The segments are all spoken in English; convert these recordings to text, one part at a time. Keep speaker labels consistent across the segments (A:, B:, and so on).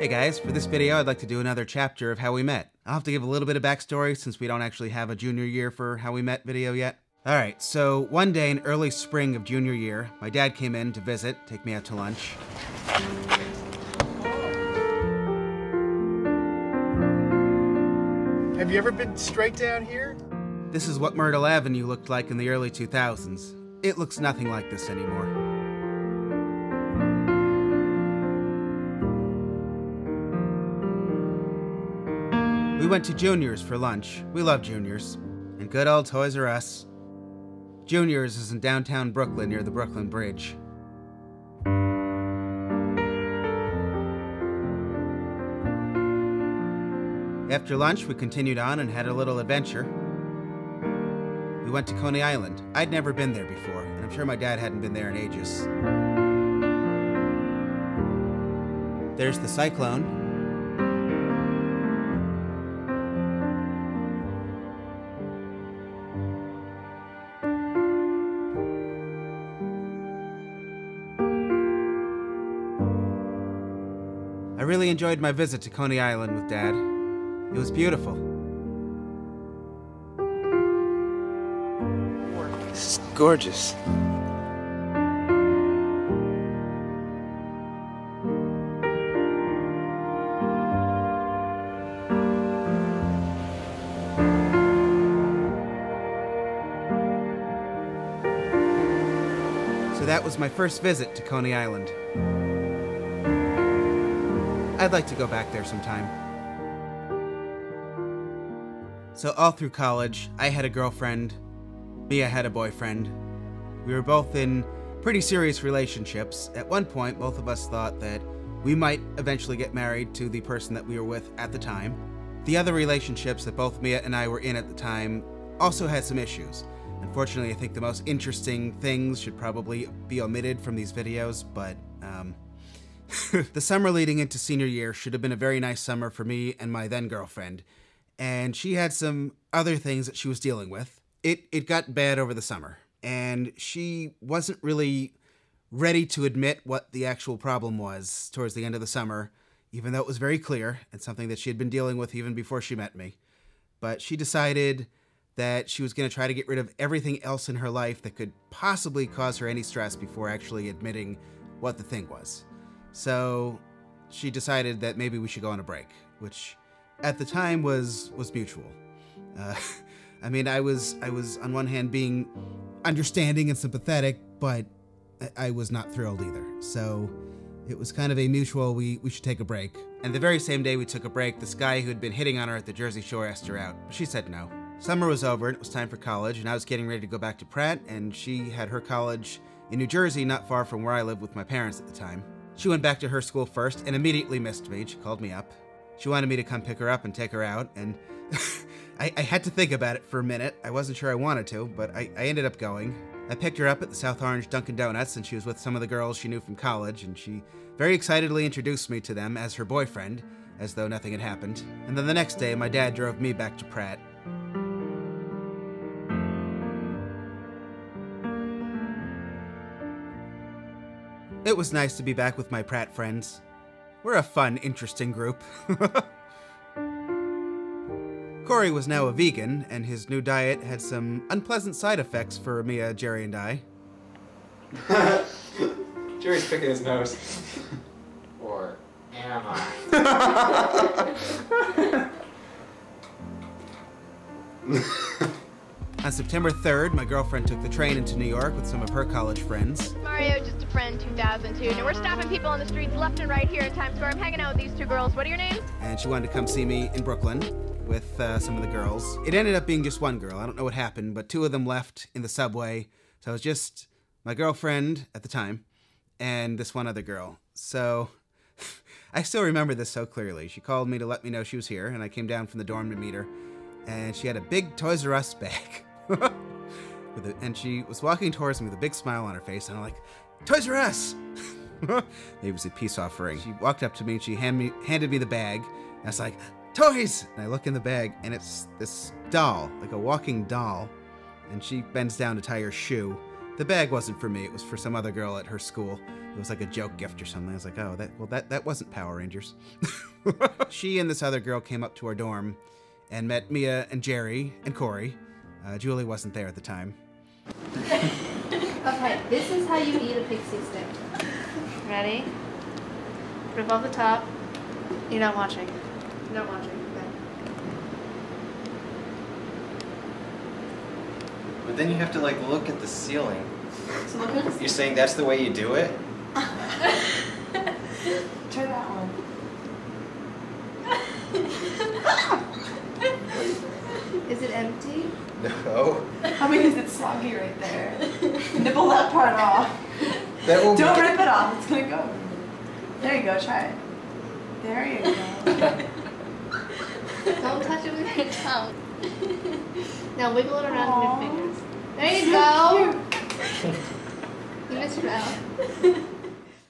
A: Hey guys, for this video I'd like to do another chapter of how we met. I'll have to give a little bit of backstory since we don't actually have a junior year for how we met video yet. Alright, so one day in early spring of junior year, my dad came in to visit, take me out to lunch.
B: Have you ever been straight down here?
A: This is what Myrtle Avenue looked like in the early 2000s. It looks nothing like this anymore. We went to Junior's for lunch. We love Junior's. And good old Toys R Us. Junior's is in downtown Brooklyn near the Brooklyn Bridge. After lunch, we continued on and had a little adventure. We went to Coney Island. I'd never been there before, and I'm sure my dad hadn't been there in ages. There's the cyclone. Really enjoyed my visit to Coney Island with Dad. It was beautiful.
B: This is gorgeous.
A: So that was my first visit to Coney Island. I'd like to go back there sometime. So, all through college, I had a girlfriend. Mia had a boyfriend. We were both in pretty serious relationships. At one point, both of us thought that we might eventually get married to the person that we were with at the time. The other relationships that both Mia and I were in at the time also had some issues. Unfortunately, I think the most interesting things should probably be omitted from these videos, but um, the summer leading into senior year should have been a very nice summer for me and my then girlfriend, and she had some other things that she was dealing with. It it got bad over the summer, and she wasn't really ready to admit what the actual problem was towards the end of the summer, even though it was very clear and something that she had been dealing with even before she met me. But she decided that she was going to try to get rid of everything else in her life that could possibly cause her any stress before actually admitting what the thing was. So she decided that maybe we should go on a break, which at the time was was mutual. Uh, I mean, I was I was on one hand being understanding and sympathetic, but I- was not thrilled either. So it was kind of a mutual we we should take a break. And the very same day we took a break, this guy who had been hitting on her at the Jersey Shore asked her out. She said no. Summer was over and it was time for college, and I was getting ready to go back to Pratt, and she had her college in New Jersey, not far from where I lived with my parents at the time. She went back to her school first and immediately missed me. She called me up. She wanted me to come pick her up and take her out, and I, I had to think about it for a minute. I wasn't sure I wanted to, but I, I ended up going. I picked her up at the South Orange Dunkin' Donuts, and she was with some of the girls she knew from college, and she very excitedly introduced me to them as her boyfriend, as though nothing had happened. And then the next day, my dad drove me back to Pratt. It was nice to be back with my Pratt friends. We're a fun, interesting group. Corey was now a vegan, and his new diet had some unpleasant side effects for Mia, Jerry, and I.
C: Jerry's picking his nose.
D: Or am I?
A: On September 3rd, my girlfriend took the train into New York with some of her college friends.
E: Mario, just a friend, 2002. Now we're stopping people on the streets left and right here in Times Square. I'm hanging out with these two girls. What are your names?
A: and she wanted to come see me in Brooklyn with uh, some of the girls. It ended up being just one girl. I don't know what happened, but two of them left in the subway. So it was just my girlfriend at the time and this one other girl. So I still remember this so clearly. She called me to let me know she was here, and I came down from the dorm to meet her. And she had a big Toys R Us bag. and she was walking towards me with a big smile on her face, and I'm like, Toys R Us! It was a peace offering. She walked up to me and she hand me, handed me the bag. And I was like, toys! And I look in the bag and it's this doll, like a walking doll. And she bends down to tie her shoe. The bag wasn't for me, it was for some other girl at her school. It was like a joke gift or something. I was like, oh, that well that, that wasn't Power Rangers. she and this other girl came up to our dorm and met Mia and Jerry and Corey. Uh, Julie wasn't there at the time.
F: Okay, this is how you eat a pixie stick. Ready? Rip off the top. You're not watching. You're not watching. Okay.
B: But then you have to like look at the ceiling.
F: So look at this.
B: You're saying that's the way you do it?
F: Try that one. is it empty?
B: No.
G: I mean, is it soggy right there? Nibble that part off.
B: That will
G: Don't rip it off. It's gonna go. There you go. Try it. There you go.
F: Don't touch it with your tongue. now wiggle it around
G: Aw.
F: with your fingers. There you go. You missed your out.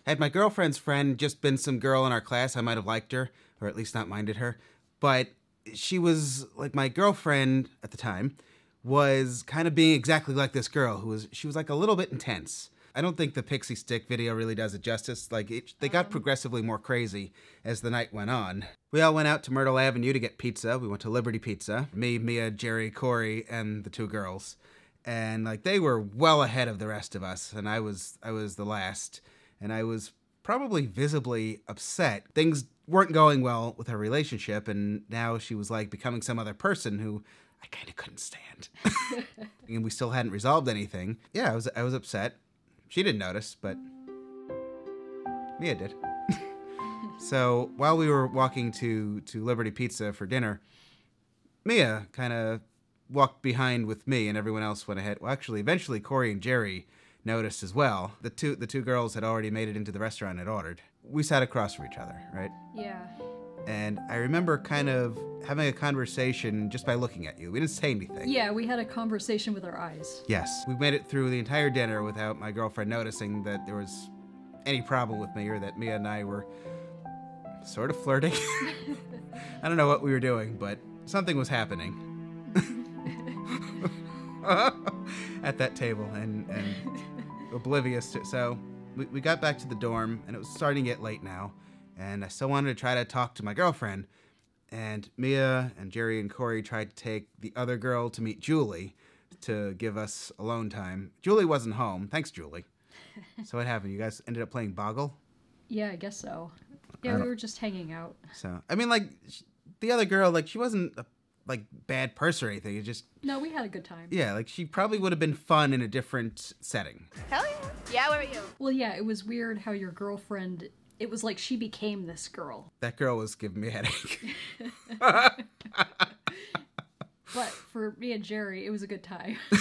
A: Had my girlfriend's friend just been some girl in our class, I might have liked her, or at least not minded her. But she was like my girlfriend at the time was kind of being exactly like this girl who was she was like a little bit intense. I don't think the Pixie Stick video really does it justice. Like it, they got progressively more crazy as the night went on. We all went out to Myrtle Avenue to get pizza. We went to Liberty Pizza. Me, Mia, Jerry, Corey, and the two girls. And like they were well ahead of the rest of us, and I was I was the last and I was probably visibly upset. Things weren't going well with her relationship, and now she was like becoming some other person who I kind of couldn't stand. and we still hadn't resolved anything. Yeah, I was I was upset. She didn't notice, but Mia did. so while we were walking to to Liberty Pizza for dinner, Mia kind of walked behind with me, and everyone else went ahead. Well, actually, eventually Corey and Jerry noticed as well. The two the two girls had already made it into the restaurant and ordered. We sat across from each other, right?
H: Yeah.
A: And I remember kind of having a conversation just by looking at you. We didn't say anything.
H: Yeah, we had a conversation with our eyes.
A: Yes. We made it through the entire dinner without my girlfriend noticing that there was any problem with me or that Mia and I were sort of flirting. I don't know what we were doing, but something was happening. At that table and, and oblivious to so we, we got back to the dorm and it was starting to get late now and I still wanted to try to talk to my girlfriend and Mia and Jerry and Corey tried to take the other girl to meet Julie to give us alone time. Julie wasn't home. Thanks, Julie. so what happened? You guys ended up playing Boggle?
H: Yeah, I guess so. Yeah, we were just hanging out.
A: So I mean, like sh- the other girl, like she wasn't a like bad person or anything. It just
H: No, we had a good time.
A: yeah, like she probably would have been fun in a different setting.
E: Hell yeah. Yeah, where are you?
H: Well, yeah, it was weird how your girlfriend. It was like she became this girl.
A: That girl was giving me a headache.
H: But for me and Jerry, it was a good time.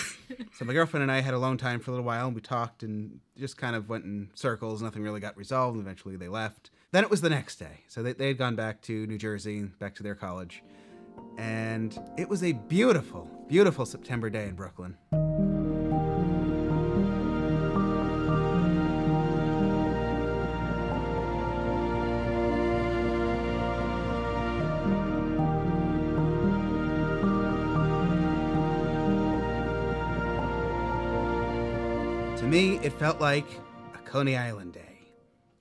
A: so my girlfriend and I had alone time for a little while, and we talked and just kind of went in circles. Nothing really got resolved. And eventually, they left. Then it was the next day. So they, they had gone back to New Jersey, back to their college. And it was a beautiful, beautiful September day in Brooklyn. It felt like a Coney Island day.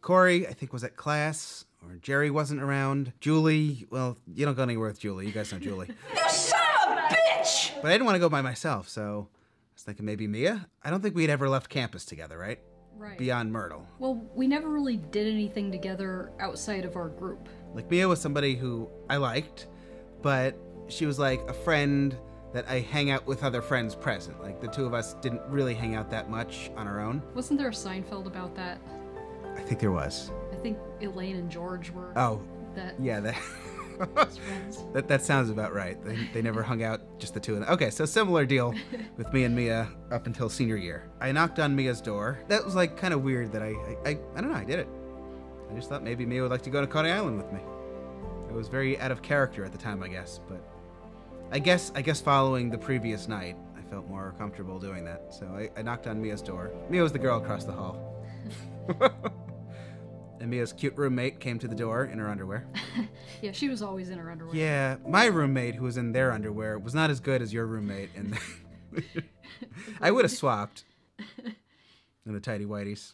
A: Corey, I think, was at class, or Jerry wasn't around. Julie, well, you don't go anywhere with Julie. You guys know Julie.
G: You son of a bitch!
A: But I didn't want to go by myself, so I was thinking maybe Mia. I don't think we'd ever left campus together, right?
H: right.
A: Beyond Myrtle.
H: Well, we never really did anything together outside of our group.
A: Like Mia was somebody who I liked, but she was like a friend that I hang out with other friends present. Like the two of us didn't really hang out that much on our own.
H: Wasn't there a Seinfeld about that?
A: I think there was.
H: I think Elaine and George were
A: Oh,
H: that
A: yeah, that that, that sounds about right. They, they never hung out, just the two of them. Okay, so similar deal with me and Mia up until senior year. I knocked on Mia's door. That was like kind of weird that I, I, I, I don't know, I did it. I just thought maybe Mia would like to go to Coney Island with me. I was very out of character at the time, I guess, but I guess I guess following the previous night, I felt more comfortable doing that. So I, I knocked on Mia's door. Mia was the girl across the hall. and Mia's cute roommate came to the door in her underwear.
H: Yeah, she was always in her underwear.
A: Yeah, my roommate who was in their underwear was not as good as your roommate, and I would have swapped. in the tidy whities.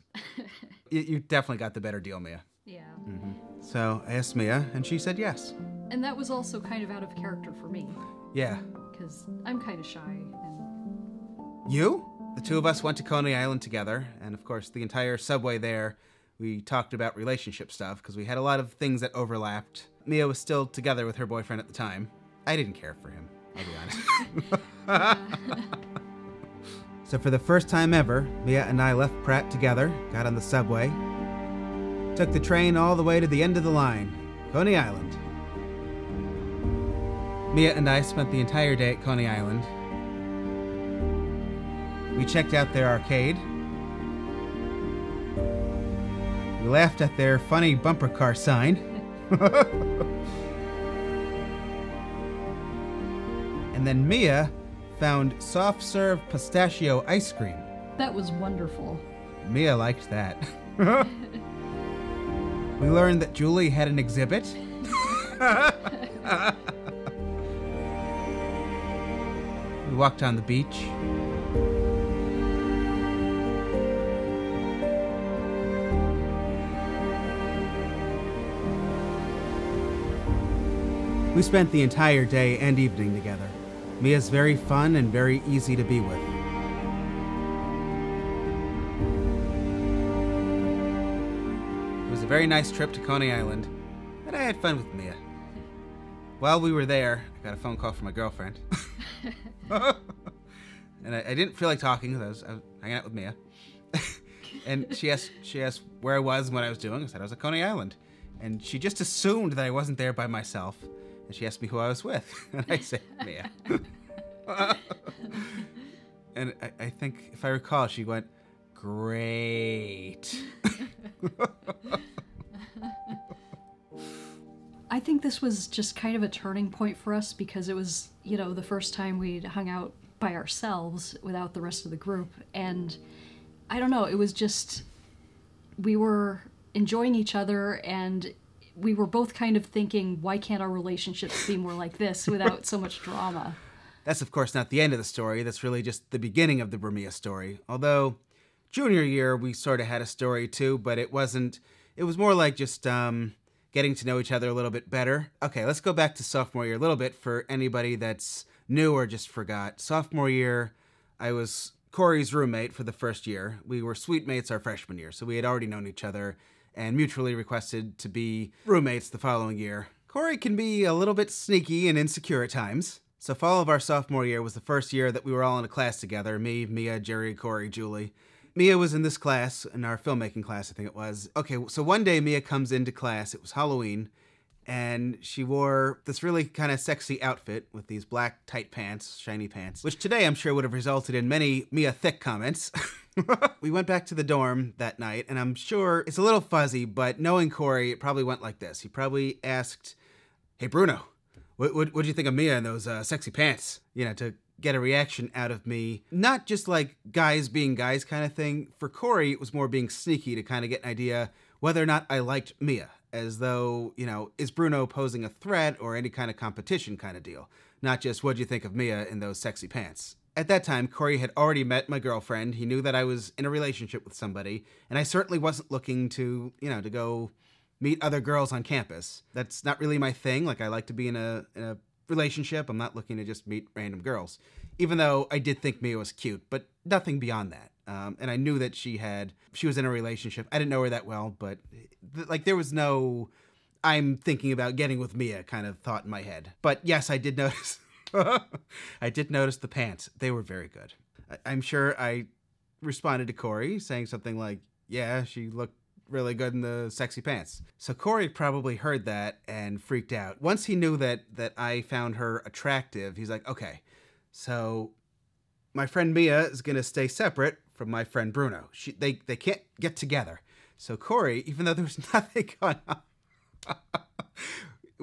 A: you, you definitely got the better deal, Mia.
H: Yeah. Mm-hmm.
A: So I asked Mia, and she said yes.
H: And that was also kind of out of character for me,
A: Yeah.
H: because I'm kind of shy. And
A: You? The two of us went to Coney Island together, and of course, the entire subway there, we talked about relationship stuff because we had a lot of things that overlapped. Mia was still together with her boyfriend at the time. I didn't care for him, I'll be honest. so, for the first time ever, Mia and I left Pratt together, got on the subway, took the train all the way to the end of the line, Coney Island. Mia and I spent the entire day at Coney Island, we checked out their arcade. We laughed at their funny bumper car sign. and then Mia found soft serve pistachio ice cream.
H: that was wonderful.
A: Mia liked that. we learned that Julie had an exhibit. we walked on the beach. We spent the entire day and evening together. Mia's very fun and very easy to be with. It was a very nice trip to Coney Island, and I had fun with Mia. While we were there, I got a phone call from my girlfriend. and I, I didn't feel like talking because I was, I was hanging out with Mia. and she asked, she asked where I was and what I was doing. I said I was at Coney Island. And she just assumed that I wasn't there by myself. And she asked me who I was with. And I said, Mia. and I, I think, if I recall, she went, Great.
H: I think this was just kind of a turning point for us because it was, you know, the first time we'd hung out by ourselves without the rest of the group. And I don't know, it was just, we were enjoying each other and we were both kind of thinking, why can't our relationships be more like this without so much drama?
A: That's, of course, not the end of the story. That's really just the beginning of the BruMia story. Although, junior year, we sort of had a story too, but it wasn't, it was more like just um, getting to know each other a little bit better. Okay, let's go back to sophomore year a little bit for anybody that's new or just forgot. Sophomore year, I was Corey's roommate for the first year. We were suite mates our freshman year, so we had already known each other and mutually requested to be roommates the following year. Corey can be a little bit sneaky and insecure at times. So fall of our sophomore year was the first year that we were all in a class together. Me, Mia, Jerry, Corey, Julie. Mia was in this class, in our filmmaking class, I think it was. Okay, so one day Mia comes into class. It was Halloween, and she wore this really kind of sexy outfit with these black tight pants, shiny pants, which today I'm sure would have resulted in many Mia thick comments. we went back to the dorm that night, and I'm sure it's a little fuzzy, but knowing Corey, it probably went like this. He probably asked, Hey, Bruno, what what what'd you think of Mia in those uh, sexy pants? You know, to get a reaction out of me. Not just like guys being guys kind of thing. For Corey, it was more being sneaky to kind of get an idea whether or not I liked Mia, as though, you know, is Bruno posing a threat or any kind of competition kind of deal. Not just what'd you think of Mia in those sexy pants. At that time, Corey had already met my girlfriend. He knew that I was in a relationship with somebody, and I certainly wasn't looking to, you know, to go meet other girls on campus. That's not really my thing. Like I like to be in a in a relationship. I'm not looking to just meet random girls. Even though I did think Mia was cute, but nothing beyond that. Um, and I knew that she had she was in a relationship. I didn't know her that well, but th- like there was no I'm thinking about getting with Mia kind of thought in my head. But yes, I did notice. I did notice the pants. They were very good. I- I'm sure I responded to Corey saying something like, "Yeah, she looked really good in the sexy pants." So Corey probably heard that and freaked out. Once he knew that that I found her attractive, he's like, "Okay, so my friend Mia is gonna stay separate from my friend Bruno. She, they they can't get together." So Corey, even though there was nothing going on,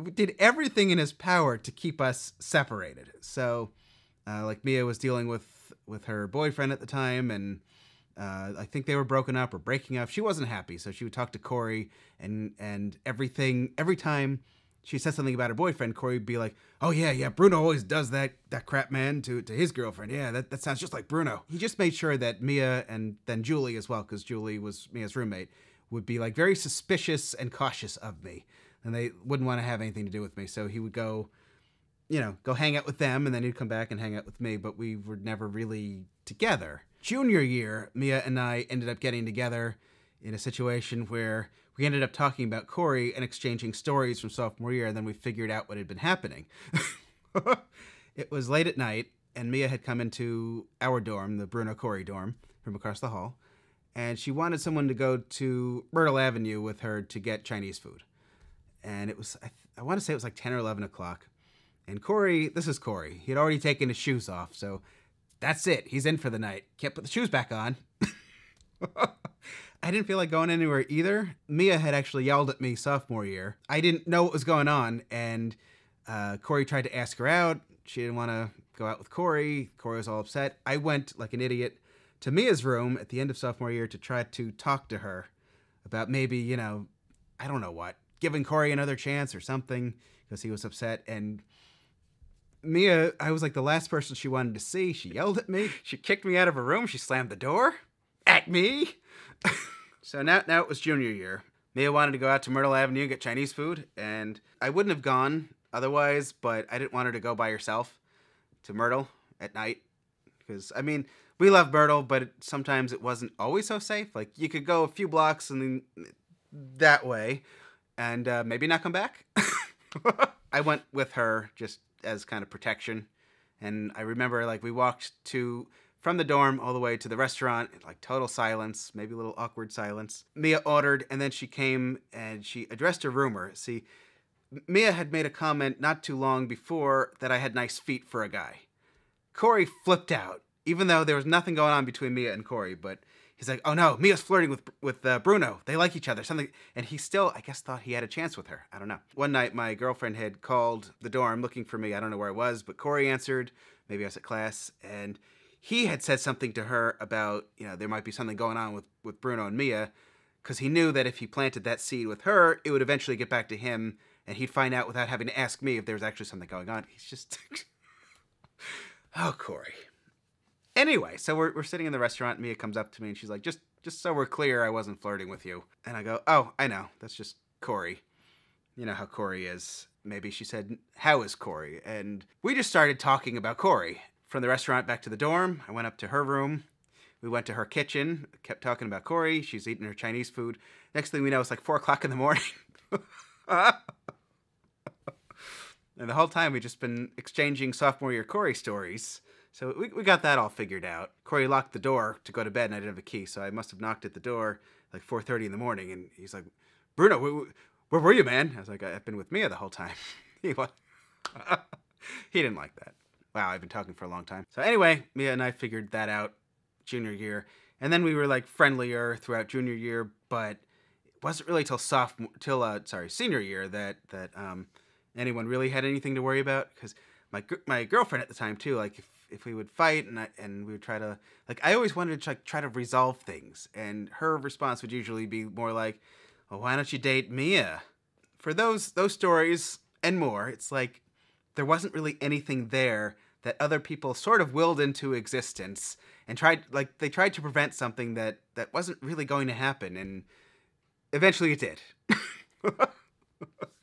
A: did everything in his power to keep us separated. So, uh, like Mia was dealing with with her boyfriend at the time, and uh, I think they were broken up or breaking up. She wasn't happy, so she would talk to Corey, and and everything every time she said something about her boyfriend, Corey would be like, "Oh yeah, yeah, Bruno always does that that crap, man, to to his girlfriend. Yeah, that, that sounds just like Bruno." He just made sure that Mia and then Julie as well, because Julie was Mia's roommate, would be like very suspicious and cautious of me, and they wouldn't want to have anything to do with me. So he would go, you know, go hang out with them, and then he'd come back and hang out with me. But we were never really together. Junior year, Mia and I ended up getting together in a situation where we ended up talking about Corey and exchanging stories from sophomore year, and then we figured out what had been happening. it was late at night, and Mia had come into our dorm, the Bruno Corey dorm, from across the hall, and she wanted someone to go to Myrtle Avenue with her to get Chinese food. And it was, I, I want to say it was like 10 or 11 o'clock. And Corey, this is Corey, he had already taken his shoes off, so that's it. He's in for the night. Can't put the shoes back on. I didn't feel like going anywhere either. Mia had actually yelled at me sophomore year. I didn't know what was going on, and uh, Corey tried to ask her out. She didn't want to go out with Corey. Corey was all upset. I went like an idiot to Mia's room at the end of sophomore year to try to talk to her about maybe, you know, I don't know what, giving Corey another chance or something because he was upset. And Mia, I was like the last person she wanted to see. She yelled at me. She kicked me out of her room. She slammed the door at me. so now, now it was junior year. Mia wanted to go out to Myrtle Avenue get Chinese food, and I wouldn't have gone otherwise, but I didn't want her to go by herself to Myrtle at night because I mean we love Myrtle, but it, sometimes it wasn't always so safe. Like you could go a few blocks and then that way, and uh, maybe not come back. I went with her just as kind of protection, and I remember like we walked to from the dorm all the way to the restaurant, like total silence, maybe a little awkward silence. Mia ordered, and then she came and she addressed a rumor. See, Mia had made a comment not too long before that I had nice feet for a guy. Corey flipped out, even though there was nothing going on between Mia and Corey, but he's like, "Oh no, Mia's flirting with with uh, Bruno. They like each other." Something, and he still, I guess, thought he had a chance with her. I don't know. One night, my girlfriend had called the dorm looking for me. I don't know where I was, but Corey answered. Maybe I was at class, and he had said something to her about, you know, there might be something going on with with Bruno and Mia, because he knew that if he planted that seed with her, it would eventually get back to him, and he'd find out without having to ask me if there was actually something going on. He's just, oh, Corey. Anyway, so we're, we're sitting in the restaurant. Mia comes up to me and she's like, just just so we're clear, I wasn't flirting with you. And I go, oh, I know. That's just Corey. You know how Corey is. Maybe she said, how is Corey? And we just started talking about Corey. From the restaurant back to the dorm, I went up to her room. We went to her kitchen, kept talking about Corey. She's eating her Chinese food. Next thing we know, it's like four o'clock in the morning. and the whole time we've just been exchanging sophomore year Corey stories. So we, we got that all figured out. Corey locked the door to go to bed, and I didn't have a key, so I must have knocked at the door like 4:30 in the morning. And he's like, "Bruno, where, where were you, man?" I was like, "I've been with Mia the whole time." he what? he didn't like that. Wow, I've been talking for a long time. So anyway, Mia and I figured that out junior year, and then we were like friendlier throughout junior year, but it wasn't really till sophomore, till uh, sorry, senior year that that um, anyone really had anything to worry about because my my girlfriend at the time too, like if if we would fight and I, and we would try to like I always wanted to like, try to resolve things, and her response would usually be more like, "Well, why don't you date Mia?" For those those stories and more, it's like there wasn't really anything there that other people sort of willed into existence and tried like they tried to prevent something that that wasn't really going to happen, and eventually it did.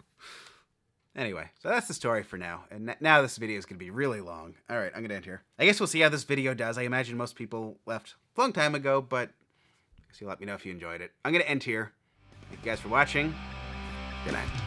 A: Anyway, so that's the story for now. And now this video is going to be really long. All right, I'm going to end here. I guess we'll see how this video does. I imagine most people left a long time ago, but guess you'll let me know if you enjoyed it. I'm going to end here. Thank you guys for watching. Good night.